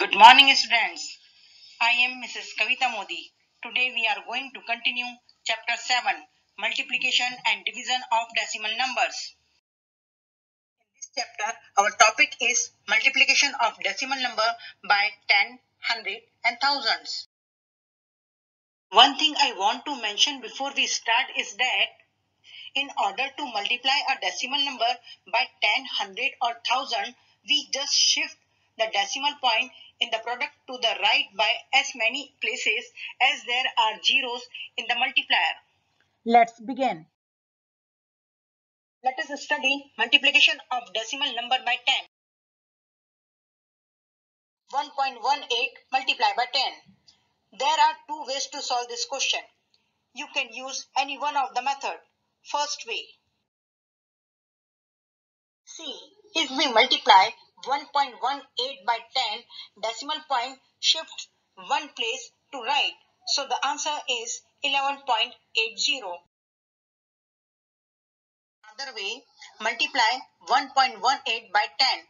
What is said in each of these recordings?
Good morning, students. I am Mrs. Kavita Modi. Today we are going to continue chapter 7 Multiplication and Division of Decimal Numbers. In this chapter, our topic is multiplication of decimal number by 10, 100 and thousands. One thing I want to mention before we start is that in order to multiply a decimal number by 10, 100 or 1000, we just shift the decimal point in the product to the right by as many places as there are zeros in the multiplier. Let's begin. Let us study multiplication of decimal number by 10. 1.18 multiplied by 10. There are two ways to solve this question. You can use any one of the method. First way. See, if we multiply 1.18 by 10, decimal point shifts one place to right. So the answer is 11.80. Another way, multiply 1.18 by 10,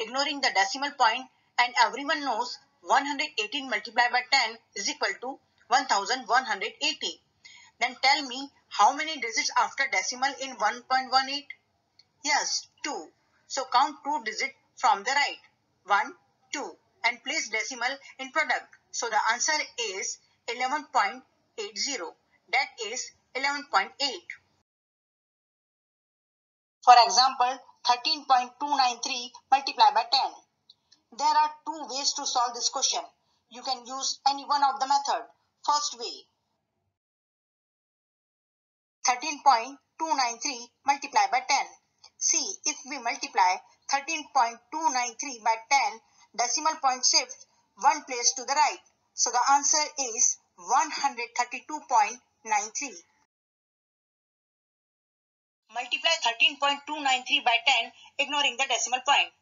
ignoring the decimal point and everyone knows 118 multiplied by 10 is equal to 1180. Then tell me how many digits after decimal in 1.18? Yes, 2. So count 2 digits from the right. 1, 2 and place decimal in product. So the answer is 11.80. That is 11.8. For example, 13.293 multiplied by 10. There are two ways to solve this question. You can use any one of the method. First way. 13.293 multiplied by 10. See, if we multiply 13.293 by 10, decimal point shift one place to the right. So the answer is 132.93. Multiply 13.293 by 10 ignoring the decimal point.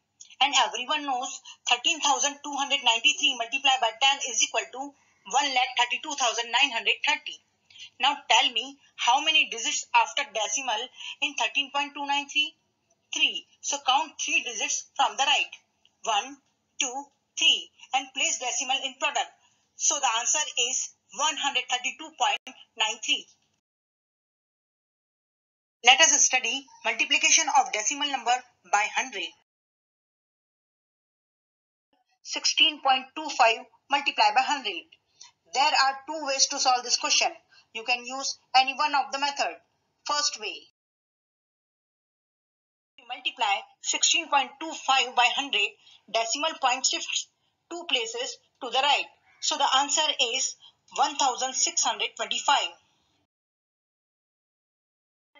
And everyone knows 13,293 multiplied by 10 is equal to 1,32,930. Now tell me how many digits after decimal in 13.293? 3. So count 3 digits from the right. 1, 2, 3 and place decimal in product. So the answer is 132.93. Let us study multiplication of decimal number by 100. 16.25 multiplied by 100. There are two ways to solve this question. You can use any one of the method. First way multiply 16.25 by 100, decimal point shifts two places to the right. So the answer is 1625.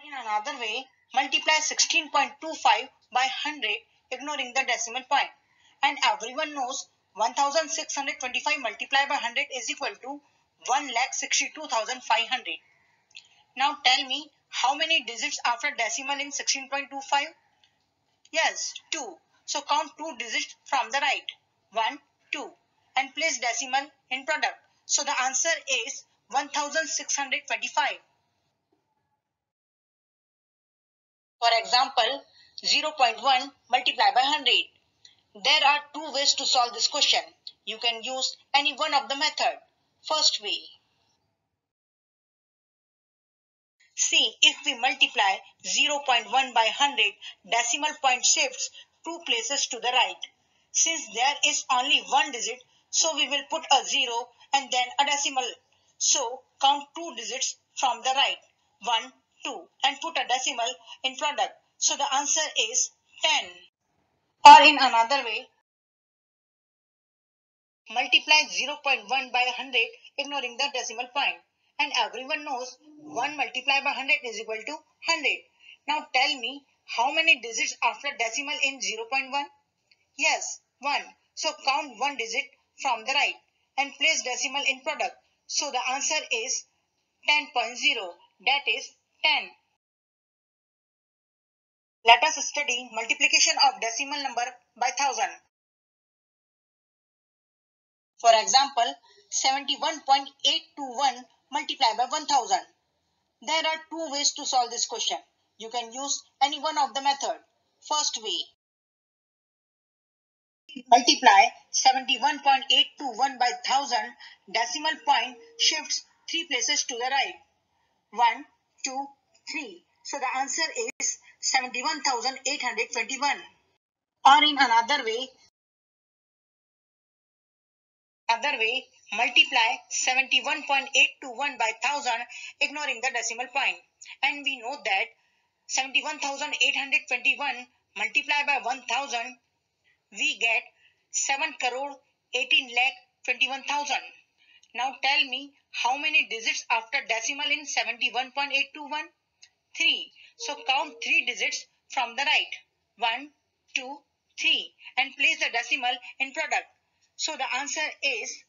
In another way, multiply 16.25 by 100 ignoring the decimal point. And everyone knows 1625 multiplied by 100 is equal to 1,62,500. Now tell me how many digits after decimal in 16.25? Yes, 2. So count 2 digits from the right. 1, 2 and place decimal in product. So the answer is 1625. For example, 0.1 multiplied by 100. There are two ways to solve this question. You can use any one of the method. First way. See, if we multiply 0.1 by 100, decimal point shifts two places to the right. Since there is only one digit, so we will put a 0 and then a decimal. So, count two digits from the right. 1, 2 and put a decimal in product. So, the answer is 10. Or in another way, multiply 0.1 by 100 ignoring the decimal point and everyone knows 1 multiplied by 100 is equal to 100. Now tell me how many digits after decimal in 0.1? Yes, 1. So count one digit from the right and place decimal in product. So the answer is 10.0 that is 10. Let us study multiplication of decimal number by thousand. For example, 71.821 multiplied by 1000. There are two ways to solve this question. You can use any one of the method. First way. multiply 71.821 by 1000 decimal point shifts three places to the right 1 2 3 so the answer is 71821 or in another way other way multiply 71.821 by 1000 ignoring the decimal point and we know that 71821 multiplied by 1000 we get 7 crore 18 lakh 21,000. Now tell me how many digits after decimal in 71.821? 3. So count 3 digits from the right. 1, 2, 3 and place the decimal in product. So the answer is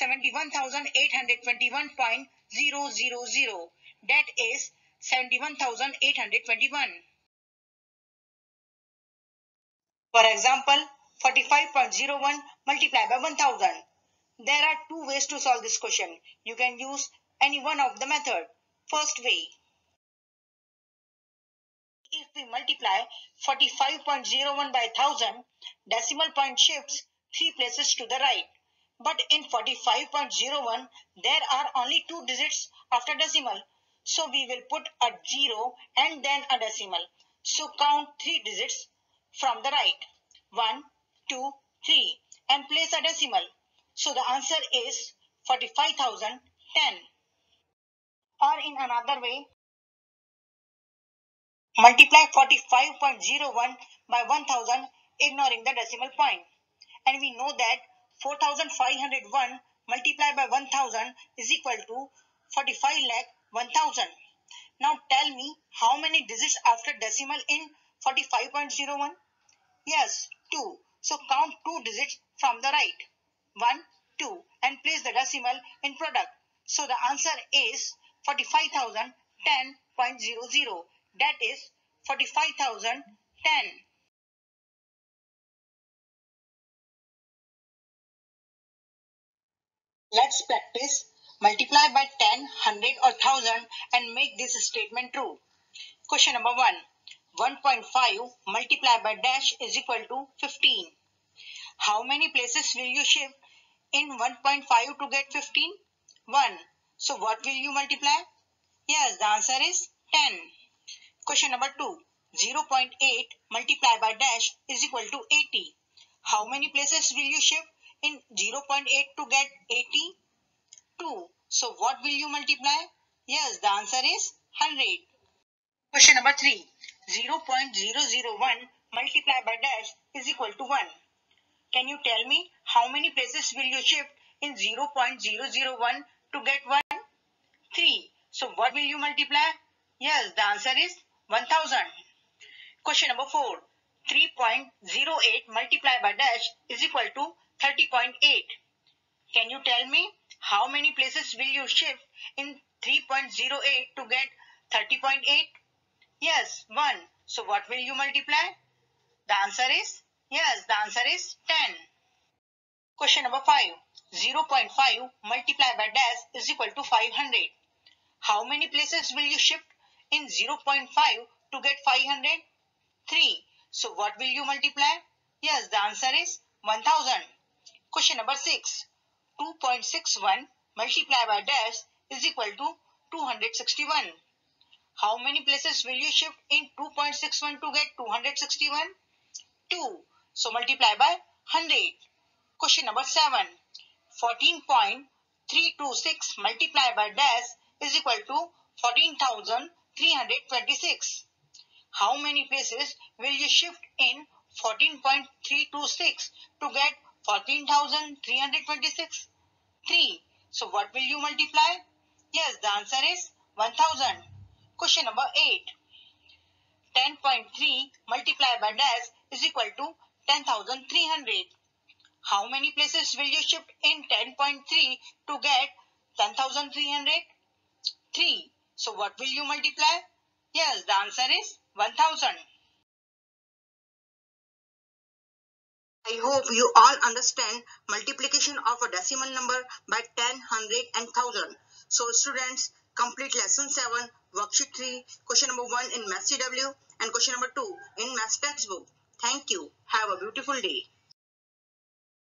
71,821.000. That is 71,821. For example, 45.01 multiplied by 1000. There are two ways to solve this question. You can use any one of the method. First way. If we multiply 45.01 by 1000, decimal point shifts 3 places to the right. But in 45.01, there are only two digits after decimal. So we will put a 0 and then a decimal. So count 3 digits from the right. One, two, three. and place a decimal. So the answer is 45,010. Or in another way, multiply 45.01 by 1000 ignoring the decimal point. And we know that 4501 multiplied by 1000 is equal to 45 lakh 1000. Now tell me how many digits after decimal in 45.01? Yes, 2. So count 2 digits from the right. 1, 2 and place the decimal in product. So the answer is 45,010.00. That is 45,010. Let's practice multiply by 10, 100 or 1000 and make this statement true. Question number 1. 1.5 multiplied by dash is equal to 15. How many places will you shift in 1.5 to get 15? 1. So what will you multiply? Yes, the answer is 10. Question number 2. 0.8 multiplied by dash is equal to 80. How many places will you shift in 0.8 to get 80? 2. So what will you multiply? Yes, the answer is 100. Question number 3. 0.001 multiplied by dash is equal to 1. Can you tell me how many places will you shift in 0.001 to get 1? 3. So what will you multiply? Yes, the answer is 1000. Question number 4. 3.08 multiplied by dash is equal to 30.8. Can you tell me how many places will you shift in 3.08 to get 30.8? Yes, 1. So what will you multiply? The answer is, yes, the answer is 10. Question number 5. 0.5 multiplied by dash is equal to 500. How many places will you shift in 0.5 to get 500? 3. So what will you multiply? Yes, the answer is 1000. Question number 6. 2.61 multiplied by dash is equal to 261. How many places will you shift in 2.61 to get 261? 2. So multiply by 100. Question number 7. 14.326 multiplied by dash is equal to 14,326. How many places will you shift in 14.326 to get 14,326? 3. So what will you multiply? Yes, the answer is 1000. Question number 8. 10.3 multiplied by dash is equal to 10,300. How many places will you shift in 10.3 to get 10,300? 3. So what will you multiply? Yes, the answer is 1000. I hope you all understand multiplication of a decimal number by 10, 100 and 1000. So students, complete lesson 7 worksheet 3, question number 1 in Maths CW and question number 2 in Maths textbook. Thank you. Have a beautiful day.